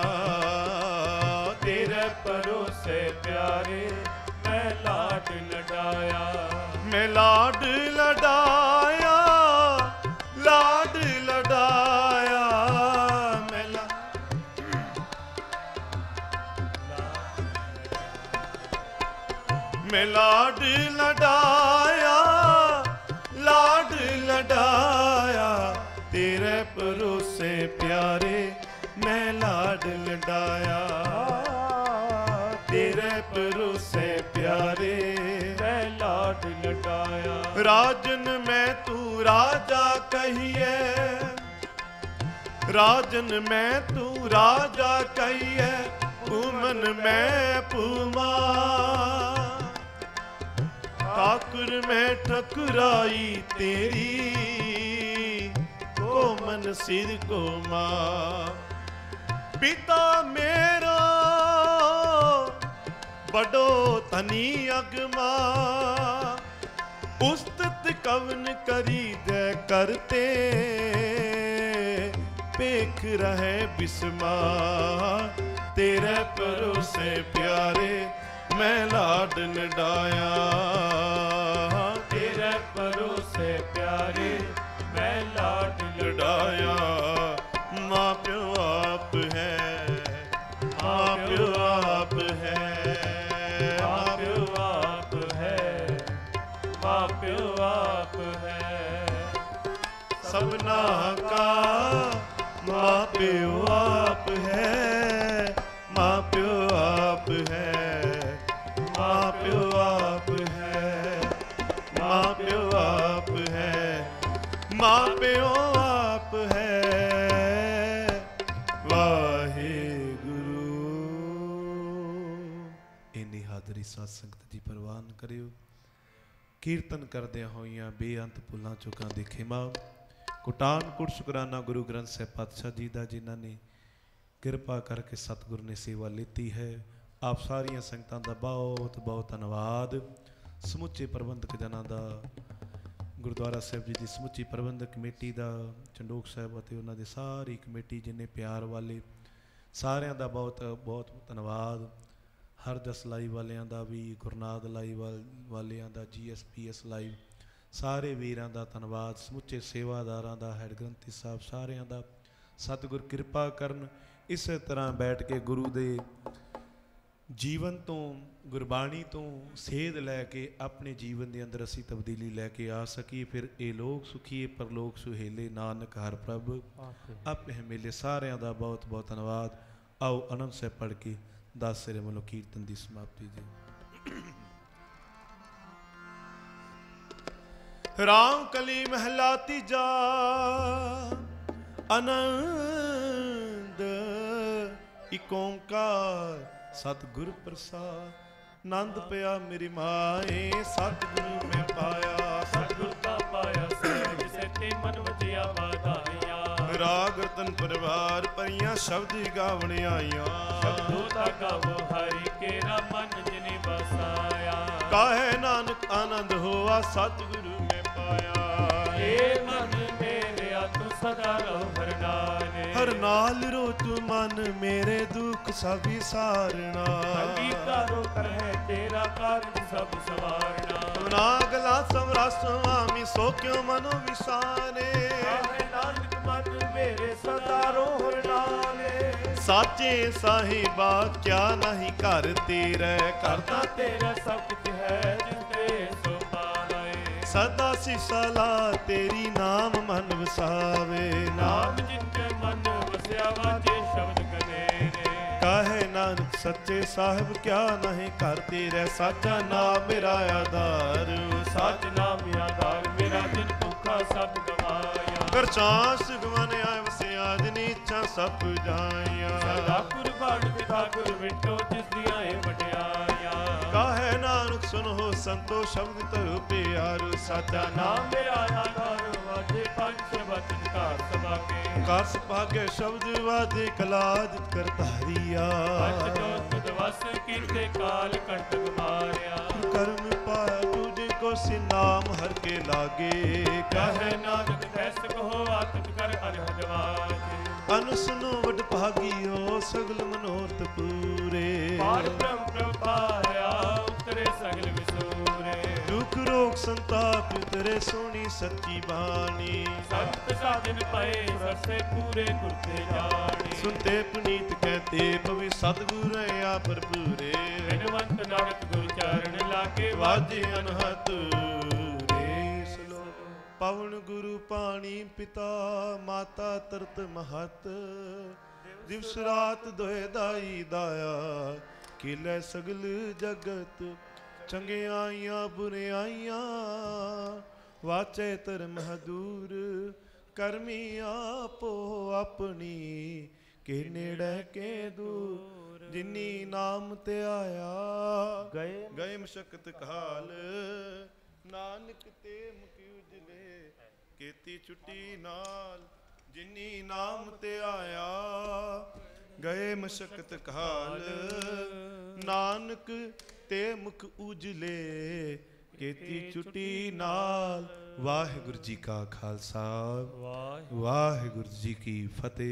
ਲਡਾਇਆ ਰਾਜਨ ਮੈਂ ਤੂੰ ਰਾਜਾ ਕਹੀਏ ਰਾਜਨ ਮੈਂ ਤੂੰ ਰਾਜਾ ਕਹੀਏ ਭੂਮਨ ਮੈਂ ਭੂਮਾ ਠਾਕੁਰ ਮੈਂ ਠਕਰਾਈ ਤੇਰੀ ਕੋ ਮਨ ਸਿਰ ਕੋ ਮਾ ਪਿਤਾ ਮੇਰਾ ਬੜੋ ਧਨੀ ਅਗਮਾ ਉਸਤਤ ਕਵਨ ਕਰੀ ਦੇ ਕਰਤੇ ਪੇਖ ਰਹੇ ਬਿਸਮਾ ਤੇਰੇ ਪਰੋਸੇ ਪਿਆਰੇ ਮੈਂ ਲਾਡ ਲਡਾਇਆ ਤੇਰੇ ਪਰੋਸੇ ਪਿਆਰੇ ਮੈਂ ਲਾਡ ਲਡਾਇਆ ਮਾਂ ਪਿਓ ਆਪ ਹੈ ਮਾਂ ਪਿਓ ਆਪ ਆਪ ਹੈ। ਸਭਨਾ ਕਾ ਮਾਂ ਪਿਓ ਆਪ ਹੈ। ਮਾਂ ਪਿਓ ਆਪ ਹੈ। ਮਾਂ ਪਿਓ ਆਪ ਹੈ। ਮਾਂ ਪਿਓ ਆਪ ਹੈ। ਮਾਂ ਪਿਓ ਆਪ ਹੈ। ਵਾਹਿਗੁਰੂ। ਇਨੀ ਹਾਜ਼ਰੀ ਸਾਧ ਸੰਗਤ ਦੀ ਪ੍ਰਵਾਨ ਕਰਿਓ। ਕੀਰਤਨ ਕਰਦਿਆਂ ਹੋਈਆਂ ਬੇਅੰਤ ਭੁੱਲਾਂ ਚੁੱਕਾਂ ਦੀ ਖਿਮਾ। ਕੁਟਾਨ ਕੁਟ ਸ਼ੁਕਰਾਨਾ ਗੁਰੂ ਗ੍ਰੰਥ ਸਾਹਿਬ ਪਾਤਸ਼ਾਹ ਜੀ ਦਾ, ਜਿਨ੍ਹਾਂ ਨੇ ਕਿਰਪਾ ਕਰਕੇ ਸਤਿਗੁਰ ਨੇ ਸੇਵਾ ਲਈ ਹੈ। ਆਪ ਸਾਰੀਆਂ ਸੰਗਤਾਂ ਦਾ ਬਹੁਤ ਬਹੁਤ ਧੰਨਵਾਦ। ਸਮੁੱਚੇ ਪ੍ਰਬੰਧਕ ਜਨਾਂ ਦਾ, ਗੁਰਦੁਆਰਾ ਸਾਹਿਬ ਜੀ ਦੀ ਸਮੁੱਚੀ ਪ੍ਰਬੰਧਕ ਕਮੇਟੀ ਦਾ, ਚੰਡੋਕ ਸਾਹਿਬ ਅਤੇ ਉਹਨਾਂ ਦੇ ਸਾਰੀ ਕਮੇਟੀ ਜਿੰਨੇ ਪਿਆਰ ਵਾਲੇ, ਸਾਰਿਆਂ ਦਾ ਬਹੁਤ ਬਹੁਤ ਧੰਨਵਾਦ। ਹਰਜਸ ਲਾਈਵ ਵਾਲਿਆਂ ਦਾ ਵੀ ਗੁਰਨਾਦ ਲਾਈਵ ਵਾਲ- ਵਾਲਿਆਂ ਦਾ ਜੀਐਸਪੀਐਸ ਲਾਈਵ ਸਾਰੇ ਵੀਰਾਂ ਦਾ ਧੰਨਵਾਦ ਸਮੁੱਚੇ ਸੇਵਾਦਾਰਾਂ ਦਾ ਹੈਡ ਗ੍ਰੰਥੀ ਸਾਹਿਬ ਸਾਰਿਆਂ ਦਾ। ਸਤਿਗੁਰ ਕਿਰਪਾ ਕਰਨ ਇਸੇ ਤਰ੍ਹਾਂ ਬੈਠ ਕੇ ਗੁਰੂ ਦੇ ਜੀਵਨ ਤੋਂ ਗੁਰਬਾਣੀ ਤੋਂ ਸੇਧ ਲੈ ਕੇ ਆਪਣੇ ਜੀਵਨ ਦੇ ਅੰਦਰ ਅਸੀਂ ਤਬਦੀਲੀ ਲੈ ਕੇ ਆ ਸਕੀਏ। ਫਿਰ ਇਹ ਲੋਕ ਸੁਖੀਏ ਪਰਲੋਕ ਸੁਹੇਲੇ ਨਾਨਕ ਹਰ ਪ੍ਰਭ। ਆਪਣੇ ਹਮੇਲੇ ਸਾਰਿਆਂ ਦਾ ਬਹੁਤ ਬਹੁਤ ਧੰਨਵਾਦ। ਆਓ ਅਨੰਦ ਸਾਹਿਬ ਪੜ੍ਹ ਕੇ ਦਸ ਸਿਰੇ ਵੱਲੋਂ ਕੀਰਤਨ ਦੀ ਸਮਾਪਤੀ ਜੀ। ਰਾਮ ਕਲੀ ਮਹਿਲਾ ਤੀਜਾ, ਆਨੰਦ ਇਕ ਓੰਕਾਰ ਸਤਿਗੁਰ ਪ੍ਰਸਾਦ ਆਨੰਦ ਪਿਆ ਮੇਰੀ ਮਾਏ, ਸਤਿਗੁਰੂ ਮੈਂ ਪਾਇਆ, ਸਤਿਗੁਰ ਦਾ ਪਾਇਆ ਸਹਿਜ ਸੇਤੇ ਮਨ ਵਜਿਆ ਵਾਧਾਈਆਂ ਰਾਗ ਰਤਨ ਪਰਿਵਾਰ ਪਰੀਆਂ ਸ਼ਬਦ ਗਾਵਣ ਆਈਆਂ। ਸ਼ਬਦੋ ਦਾ ਗਾਵੋ ਹਰੀ ਕੇਰਾ ਮਨ ਜਿਨੇ ਵਸਾਇਆ। ਕਾਹੇ ਨਾਨਕ ਆਨੰਦ ਹੋਆ ਸਤਿਗੁਰੂ ਮੈਂ ਪਾਇਆ। ਏ ਮਨ ਮੇਰਿਆ ਤੂੰ ਸਦਾ ਰਹੋ ਹਰ ਨਾਲੇ ਹਰ ਨਾਲ ਰੋ ਤੂੰ ਮਨ ਮੇਰੇ ਦੁੱਖ ਸਭ ਵਿਸਾਰਣਾ ਅੰਗੀਕਾਰੋ ਕਰਹਿ ਤੇਰਾ ਕਾਰਜ ਸਭ ਸਵਾਰਨਾ। ਨਾਗਲਾ ਸਮਰਾ ਸੁਆਮੀ ਸੋ ਕਿਉ ਮਨੋ ਵਿਸਾਰੇ। ਆਹੇ ਨਾਨਕ ਮਨ ਮੇਰੇ ਸਦਾ ਰੋਹ ਨਾਲੇ। ਸਾਚੇ ਸਾਹਿਬਾ ਕਿਆ ਨਹੀਂ ਘਰ ਤੇਰੇ? ਕਰਤਾ ਤੇਰਾ ਸਭ ਕੁਝ ਹੈ ਜਿਸ ਤੇ ਸੋ ਪਾਏ ਸਦਾ ਸਿਸਲਾ ਤੇਰੀ ਨਾਮ ਮਨ ਵਸਾਵੇ। ਨਾਮ ਜਿੰਤੇ ਮਨ ਵਸਿਆ ਵਾਜੇ ਸ਼ਬਦ ਕਦੇ ਕਾਹੇ ਨਾਨਕ ਸੱਚੇ ਸਾਹਿਬ ਕਿਆ ਨਹੀਂ ਘਰ ਤੇਰੇ? ਸਾਚਾ ਨਾਮ ਮੇਰਾ ਆਧਾਰ। ਸੱਚ ਨਾਮ ਆਧਾਰ ਮੇਰਾ ਦਿਨ ਭੁੱਖਾ ਸਭ ਕਰ ਚਾਂਸ ਗਵਨ ਆਇ ਵਸਿਆ ਜਨੀ ਇੱਛਾ ਸਭ ਜਾਇਆ ਸਦਾ ਕੁਰਬਾਨ ਪਿਤਾ ਗੁਰ ਵਿਟੋ ਜਿਸ ਦੀਆਂ ਏ ਵਡਿਆਈਆਂ। ਕਾਹੇ ਨਾਨਕ ਸੁਨੋ ਸੰਤੋ ਸ਼ਬਦ ਧਰੋ ਪਿਆਰ ਸਾਚਾ ਨਾਮ ਮੇਰਾ ਆਧਾਰ ਵਾਜੇ ਪੰਜ ਸਰਬਤ ਘਰ ਸਭਾ ਕੇ ਕਸ ਭਾਗੇ ਸ਼ਬਦ ਵਾਜੇ ਕਲਾਜ ਕਰਤਾਰੀਆ ਪੰਜ ਜੋਤ ਦਵਸ ਕੀਤੇ ਕਾਲ ਕੰਟਕ ਮਾਰਿਆ। ਕਰਮ ਤੁਝ ਕੋ ਸਿਨਾਮ ਹਰ ਕੇ ਲਾਗੇ। ਕਹੇ ਨਾਨਕ ਐਸ ਕਹੋ ਆਤਿਤ ਕਰ ਅਰਹਦ ਵਾਜੇ ਅਨੁਸਨੋ ਵਡ ਭਾਗੀਓ ਸਗਲ ਮਨੋਰਥ ਪੂਰੇ। ਪਾਰ ਬ੍ਰਹਮ ਪ੍ਰਭਾਇਆ ਰੋਗ ਸੰਤਾਪ ਉਤਰੇ ਸੋਣੀ ਸੱਚੀ ਬਾਣੀ। ਸੰਤ ਸਾਧਨ ਪਏ ਸਰਸੇ ਪੂਰੇ ਗੁਰ ਤੇ ਜਾਣੇ। ਸੁਨਤੇ ਪੁਨੀਤ ਕਹਤੇ ਪਵਿ ਸਤਿਗੁਰ ਆ ਭਰਪੂਰੇ। ਬਿਨਵੰਤ ਨਾਨਕ ਗੁਰ ਚਰਨ ਲਾਗੇ ਵਾਜੇ ਅਨਹਤ ਪਵਨ ਗੁਰੂ ਪਾਣੀ ਪਿਤਾ ਮਾਤਾ ਤਰਤ ਮਹਤ। ਦਿਵਸ ਰਾਤ ਦੋਇ ਦਾਈ ਦਾਇਆ ਕਿਲੇ ਸਗਲ ਜਗਤ ਚੰਗਿਆਈਆਂ ਬੁਰਿਆਈਆਂ ਵਾਚੇ ਧਰਮ ਹਦੂਰ ਕਰਮੀ ਆਪੋ ਆਪਣੀ। ਕੇ ਨੇੜੇ, ਕੇ ਦੂਰ, ਜਿਨੀ ਨਾਮ ਤੇ ਆਇਆ। ਗਏ ਗਏ ਮਸ਼ਕਤ ਕਾਲ ਨਾਨਕ ਤੇ ਮੁਕਿ ਉਜਲੇ। ਕੀਤੀ ਛੁੱਟੀ ਨਾਲ, ਜਿਨੀ ਨਾਮ ਤੇ ਆਇਆ। ਗਏ ਮਸ਼ਕਤ ਕਾਲ ਨਾਨਕ ਤੇ ਮੁਖ ਉਜਲੇ ਕੀਤੀ ਛੁੱਟੀ ਨਾਲ। ਵਾਹਿਗੁਰੂ ਜੀ ਕਾ ਖਾਲਸਾ। ਵਾਹ ਵਾਹਿਗੁਰੂ ਜੀ ਕੀ ਫਤਿਹ।